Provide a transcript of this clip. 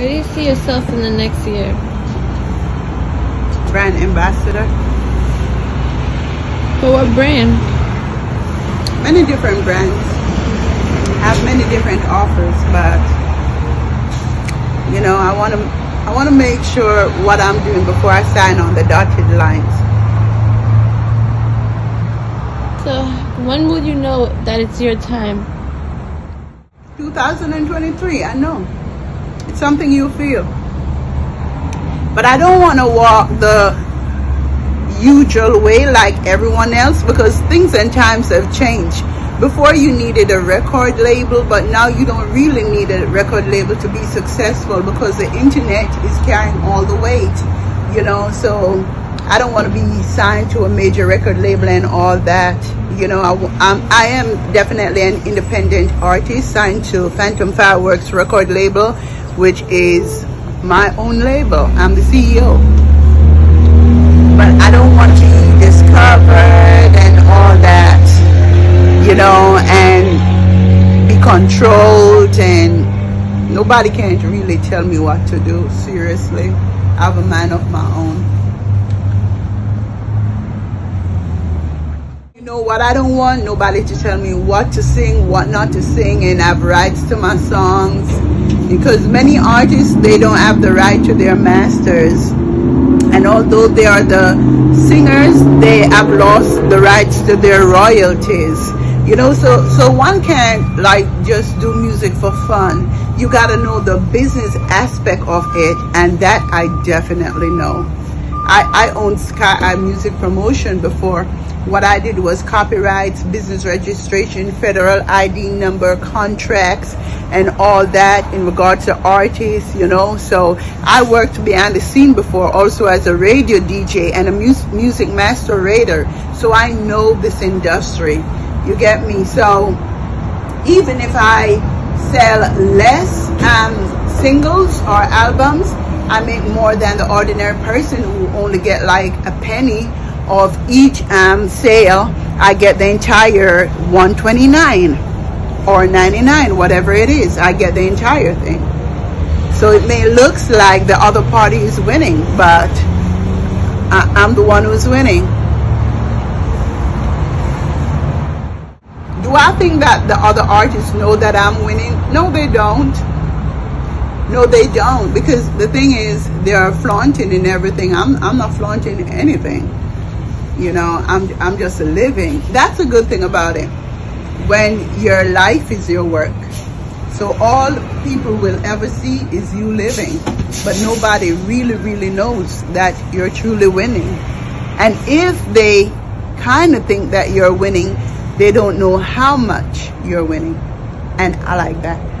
Where do you see yourself in the next year? Brand ambassador. For what brand? Many different brands have many different offers, but you know, I want to I want to make sure what I'm doing before I sign on the dotted lines. So, when will you know that it's your time? 2023, I know. It's something you feel. But I don't want to walk the usual way like everyone else because things and times have changed. Before you needed a record label, but now you don't really need a record label to be successful because the internet is carrying all the weight, you know. So I don't want to be signed to a major record label and all that. You know, I, I am definitely an independent artist signed to Phantom Fireworks record label which is my own label. I'm the CEO. But I don't want to be discovered and all that, you know, and be controlled and nobody can really tell me what to do, seriously. I have a mind of my own. You know what I don't want? Nobody to tell me what to sing, what not to sing, and I have rights to my songs because many artists they don't have the right to their masters. And although they are the singers they have lost the rights to their royalties. You know so so one can't like just do music for fun. You got to know the business aspect of it and that i definitely know. I i owned sky I music promotion before. What I did was copyrights, business registration, federal ID number, contracts, and all that in regards to artists, you know. So I worked behind the scene before also as a radio DJ and a music master rater. So I know this industry. You get me? So even if I sell less um, singles or albums, I make more than the ordinary person who only get like a penny of each um, sale, I get the entire 129 or 99, whatever it is. I get the entire thing. So it may looks like the other party is winning, but I, I'm the one who's winning. Do I think that the other artists know that I'm winning? No, they don't. No, they don't. Because the thing is, they are flaunting in everything. I'm, I'm not flaunting anything you know i'm i'm just living that's a good thing about it when your life is your work. So all people will ever see is you living but nobody really really knows that you're truly winning. And if they kind of think that you're winning they don't know how much you're winning. And i like that